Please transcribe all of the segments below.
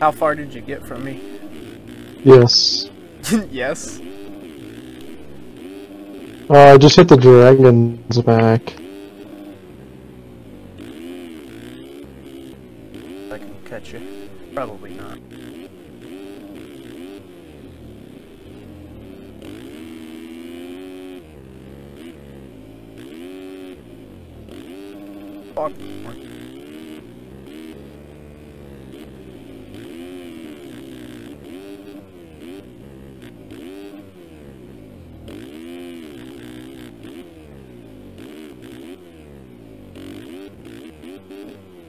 How far did you get from me? Yes. yes. Uh, I just hit the dragon's back. I can catch you. Probably not. Fuck.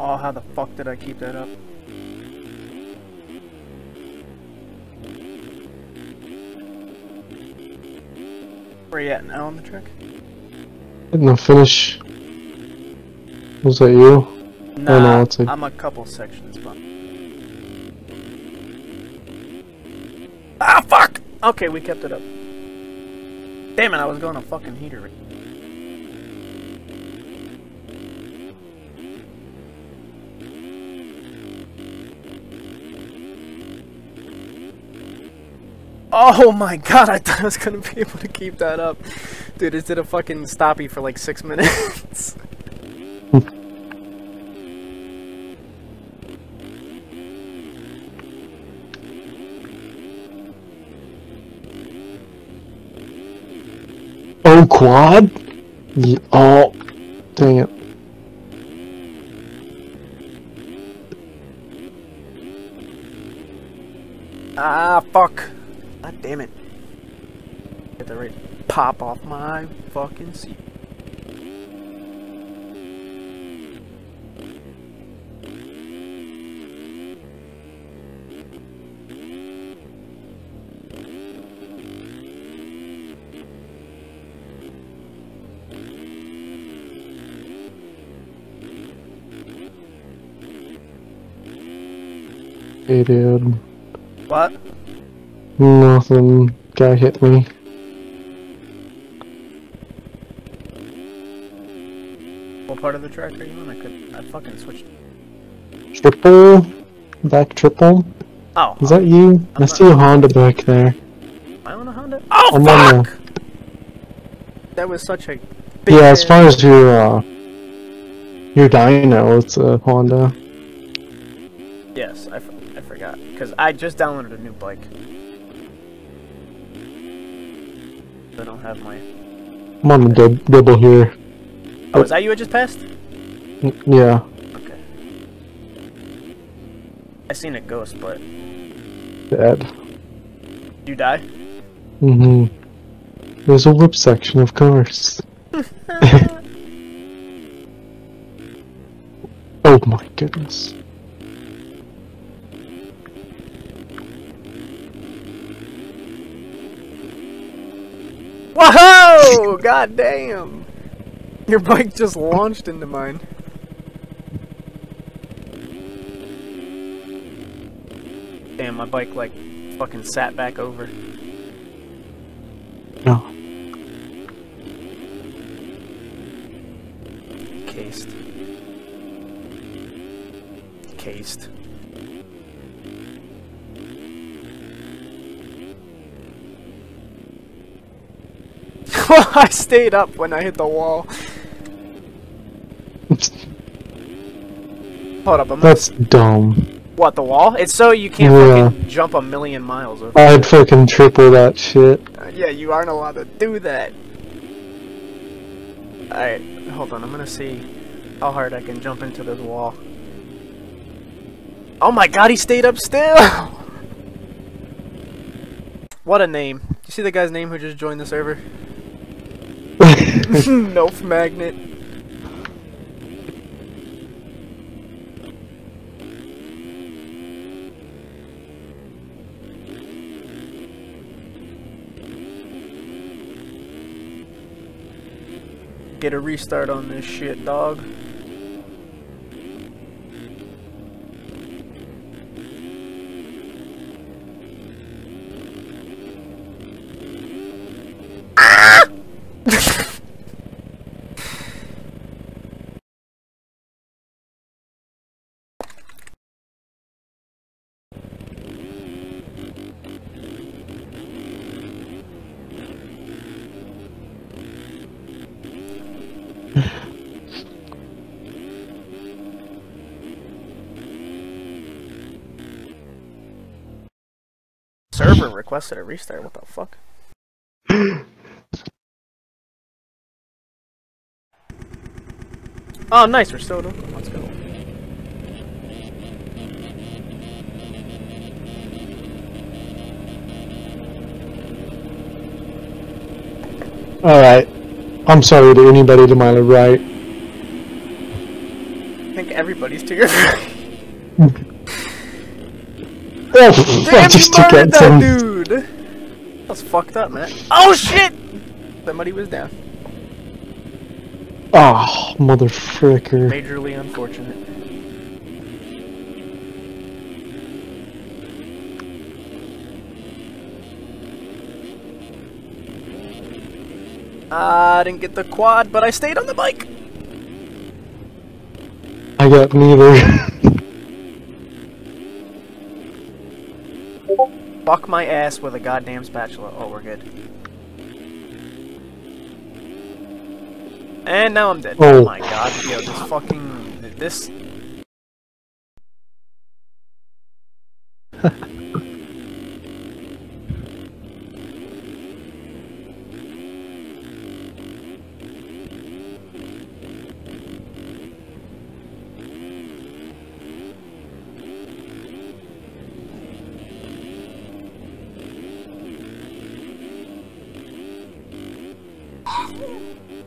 Oh, how the fuck did I keep that up? Where you at now on the truck? No, finish. Was that you? Nah, no, it's a- I'm a couple sections behind. Ah, fuck! Okay, we kept it up. Damn it, I was going a fucking heater. Oh my god, I thought I was gonna be able to keep that up. Dude, it did a fucking stoppy for like six minutes. Oh, quad? Oh, dang it. Ah, fuck. Damn it. Get the right pop off my fucking seat. Hey, dude. What? Nothing. Guy hit me. What part of the track are you on? I could. I fucking switched. Triple? Back triple? Oh. Is that you? I'm I see a Honda back there. Am I on a Honda? Oh, I'm on fuck! That was such a. Big Yeah, as far as your, uh, your dyno, it's a Honda. Yes, I, f- I forgot. Because I just downloaded a new bike. I don't have my. I'm on the double here. Oh, is that you I just passed? Yeah. Okay. I seen a ghost, but. Dead. You die? Mm-hmm. There's a whip section, of course. oh my goodness. Oh, Whoa! God damn! Your bike just launched into mine. Damn, my bike like fucking sat back over. No. Cased. Cased. I stayed up when I hit the wall. Hold up, I'm gonna That's dumb. What, the wall? It's so you can't Yeah. fucking jump a million miles over. I'd fucking triple that shit. Uh, yeah, you aren't allowed to do that. Alright, hold on, I'm gonna see how hard I can jump into this wall. Oh my god, he stayed up still! what a name. You see the guy's name who just joined the server? Nope Magnet. Get a restart on this shit, dog. Server requested a restart. What the fuck? Oh, nice. We're still open. Let's go. Alright. I'm sorry to anybody to my right. I think everybody's to your right. Oh, I Damn, just you took out that dude! That's fucked up, man. Oh shit! Somebody was down. Ah, oh, mother fricker. Majorly unfortunate. I didn't get the quad, but I stayed on the bike. I got neither. Fuck my ass with a goddamn spatula. Oh, we're good. And now I'm dead. Oh. Oh my god. Yo, this fucking... This...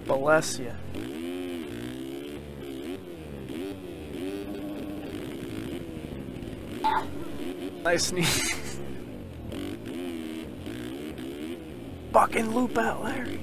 Bless you. Nice sneeze. Fucking loop out, Larry.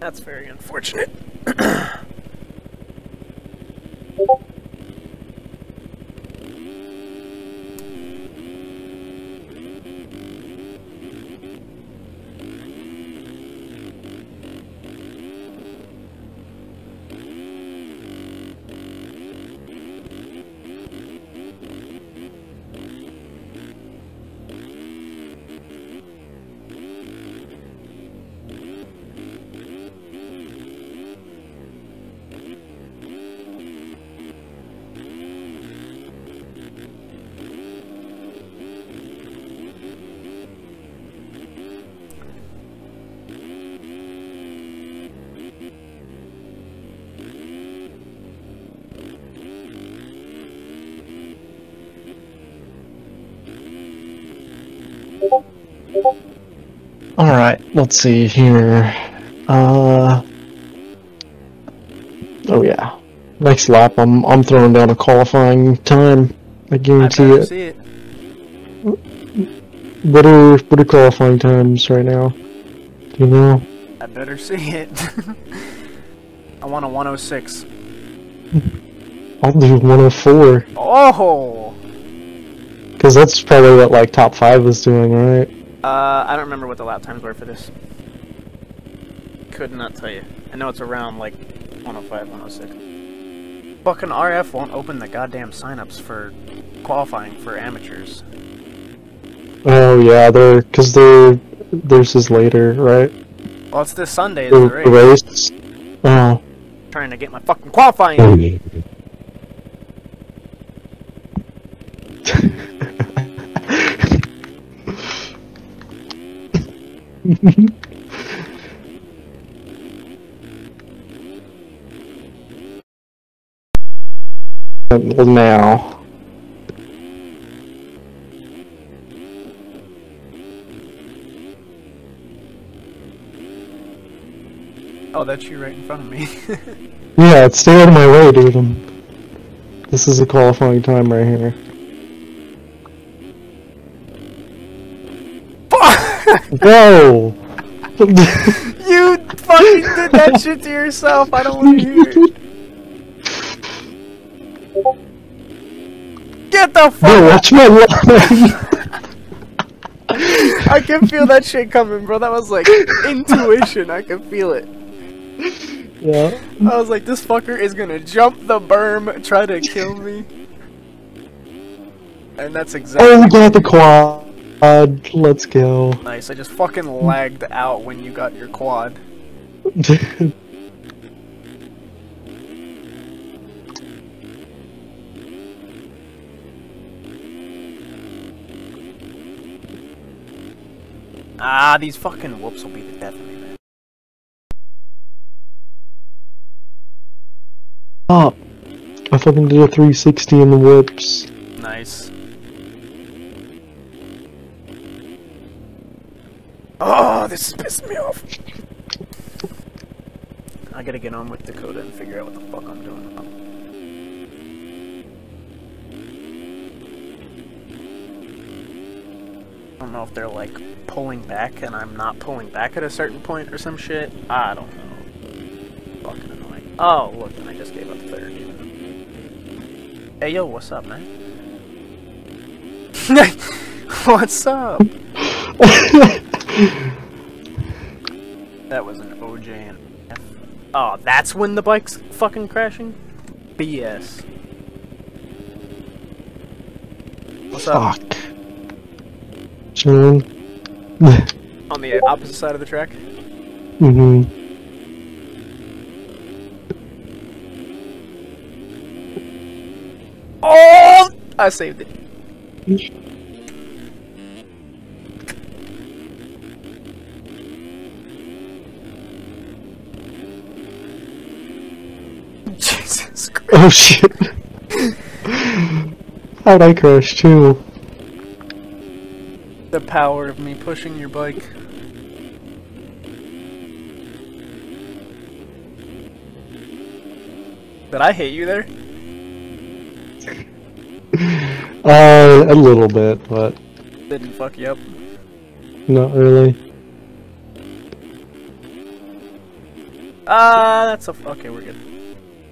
That's very unfortunate. Alright, let's see here. Uh. Oh yeah. Next lap, I'm I'm throwing down a qualifying time. I I guarantee better it. see it. What are what are qualifying times right now? Do you know? I better see it. I want a 106. I'll do 104 Oh! Because that's probably what like top five is doing, right? Uh, I don't remember what the lap times were for this. Could not tell you. I know it's around like 105, 106. Fucking RF won't open the goddamn signups for qualifying for amateurs. Oh yeah, they're because they're theirs is later, right? Well, it's this Sunday, The, the the race. race. Oh. Trying to get my fucking qualifying. Well, now. Oh, that's you right in front of me. Yeah, stay out of my way, dude. This is a qualifying time right here. Whoa! you fucking did that shit to yourself. I don't want to hear it. Get the fuck Bro, watch my! I can feel that shit coming, bro. That was like intuition. I can feel it. yeah. I was like, this fucker is gonna jump the berm, try to kill me. And that's exactly Oh, we got the quad. Let's go. nice. I just fucking lagged out when you got your quad. Ah, these fucking whoops will be the death of me, man. oh, I fucking did a 360 in the whoops. Nice. Oh, this is pissing me off. I gotta get on with Dakota and figure out what the fuck I'm doing. I don't know if they're like pulling back and I'm not pulling back at a certain point or some shit. I don't know. Fucking annoying. Oh, look, and I just gave up third. Hey, yo, what's up, man? What's up? That was an OJ and F. Oh, that's when the bike's fucking crashing? BS. What's up? On the opposite side of the track? hmm Oh! I saved it. Jesus Christ. Oh shit. How'd I crash too? Power of me pushing your bike. Did I hit you there? Uh, a little bit, but Didn't fuck you up. not really. Ah, that's a okay. We're good.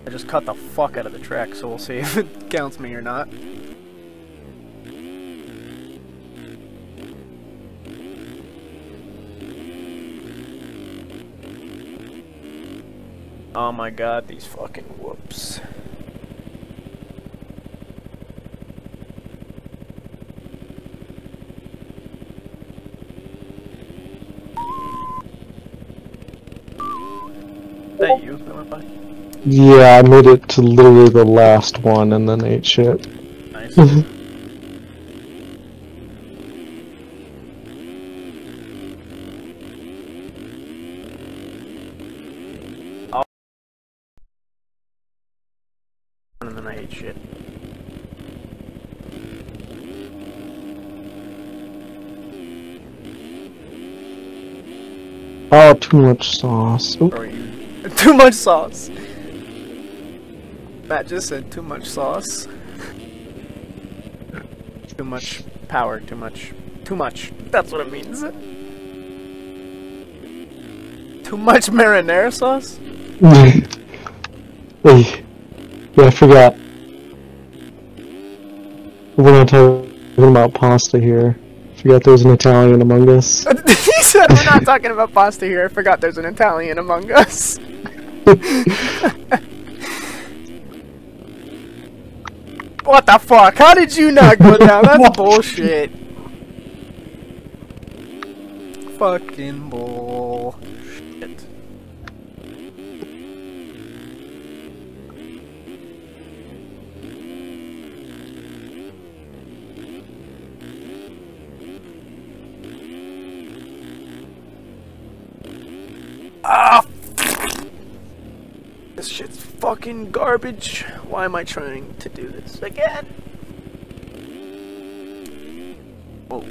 I just cut the fuck out of the track, so we'll see if it counts me or not. Oh my god, these fucking whoops. Is that you that went by? Yeah, I made it to literally the last one and then ate shit. Nice. Oh. and then I ate shit. Oh, too much sauce. Oop. Or you too much sauce. Matt just said too much sauce. too much power, too much too much. That's what it means. Too much marinara sauce? hey, yeah, I forgot. We're not talking about pasta here. Forgot there's an Italian among us. he said we're not talking about pasta here. I forgot there's an Italian among us. what the fuck? How did you not go down? That's bullshit. Fucking bullshit. Ah! This shit's fucking garbage. Why am I trying to do this again? Oh.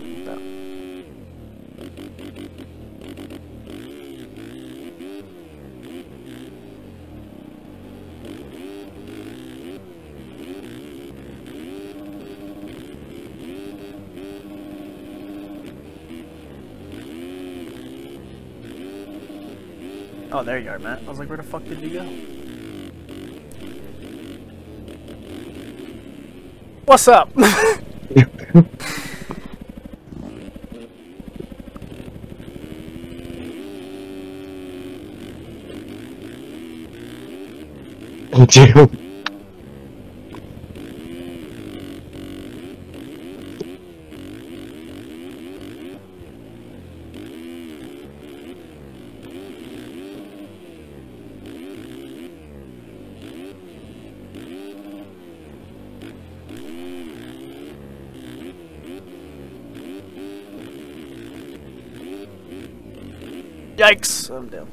Oh, there you are, Matt. I was like, where the fuck did you go? What's up? Damn. Yikes! I'm down.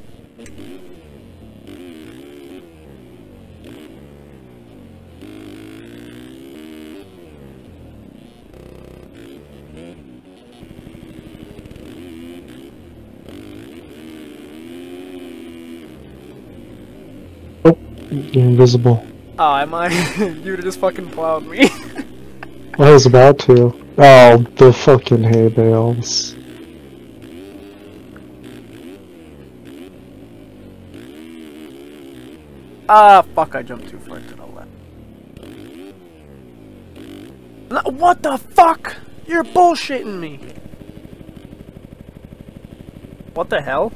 Oh, you're invisible. Oh, am I? you would've just fucking plowed me. I was about to. Oh, the fucking hay bales. Ah, fuck, I jumped too far to the left. No, what the fuck? You're bullshitting me. What the hell?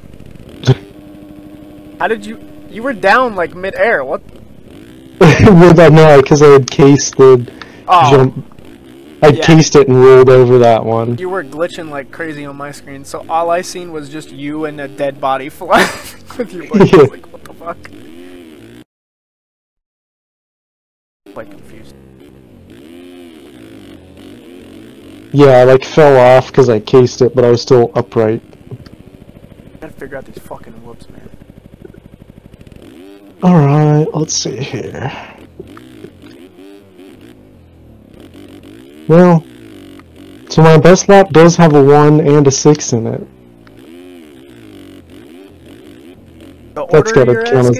How did you... You were down, like, mid-air. What? well, that no, because I had cased the Oh, jump. I Yeah. cased it and rolled over that one. you were glitching like crazy on my screen, so all I seen was just you and a dead body flying with your buddy. I was like, what the fuck? Quite confused. Yeah, I like fell off because I cased it, but I was still upright. Gotta figure out these fucking whoops, man. Alright, let's see here. Well, so my best lap does have a 1 and a 6 in it. The That's order gotta you're count as-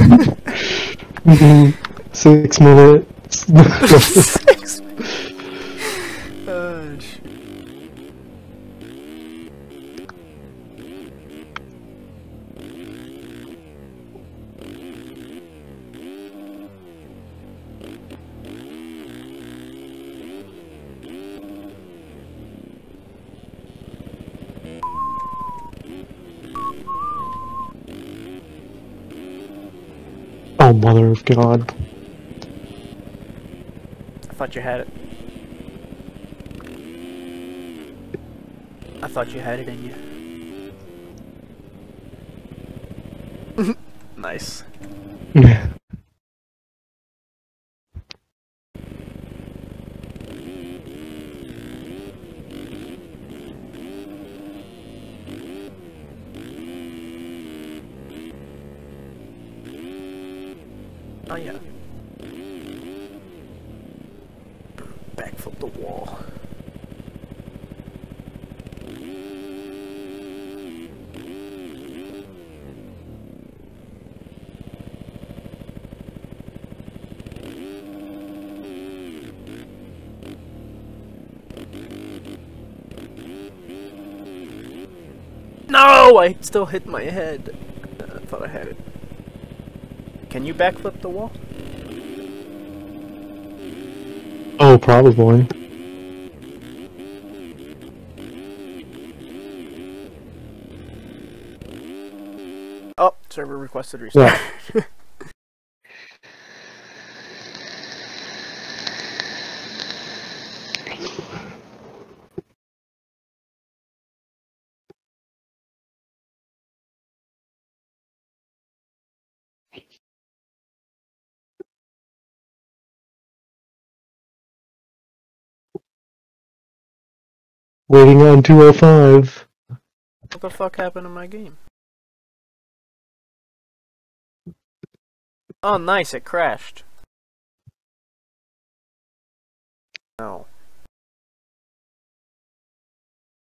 asking? Mhm. Six minutes. mother of God. I thought you had it. I thought you had it in you. nice. No! I still hit my head. Uh, I thought I had it. Can you backflip the wall? Oh, probably. Oh, server requested restart. Yeah. Waiting on 205. What the fuck happened to my game? Oh, nice, it crashed. No.